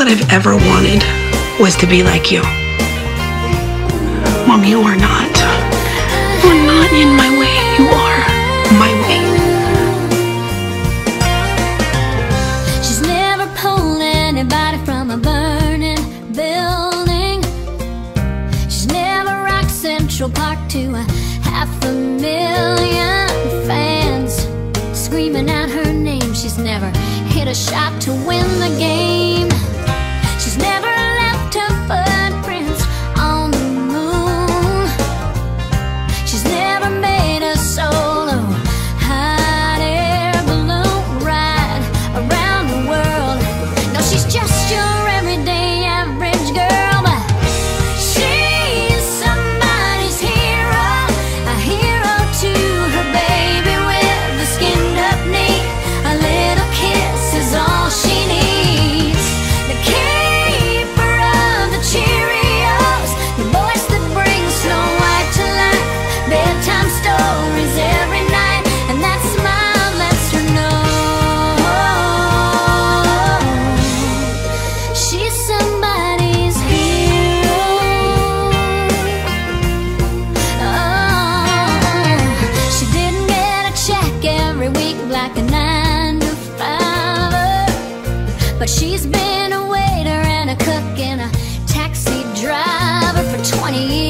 that I've ever wanted was to be like you. Mom, you are not. You're not in my way. You are my way. She's never pulled anybody from a burning building. She's never rocked Central Park to a half a million fans screaming out her name. She's never hit a shot to win the game. She's never but she's been a waiter and a cook and a taxi driver for 20 years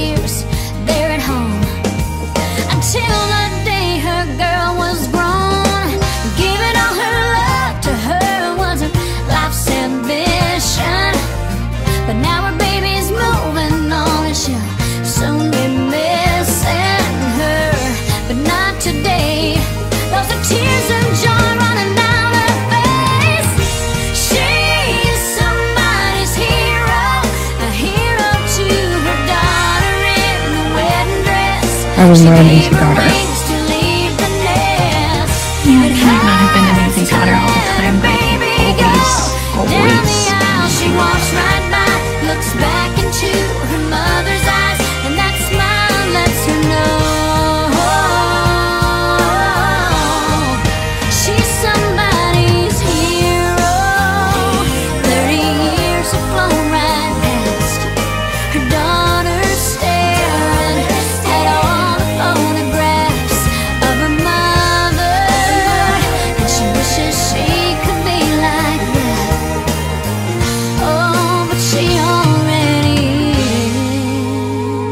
I was not an easy daughter. wings to leave the nest. Yeah, you might not have been an easy daughter all the time, but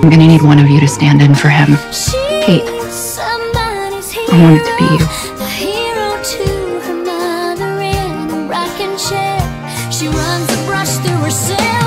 I'm gonna need one of you to stand in for him. Kate, I want it to be you. A a. She runs the brush through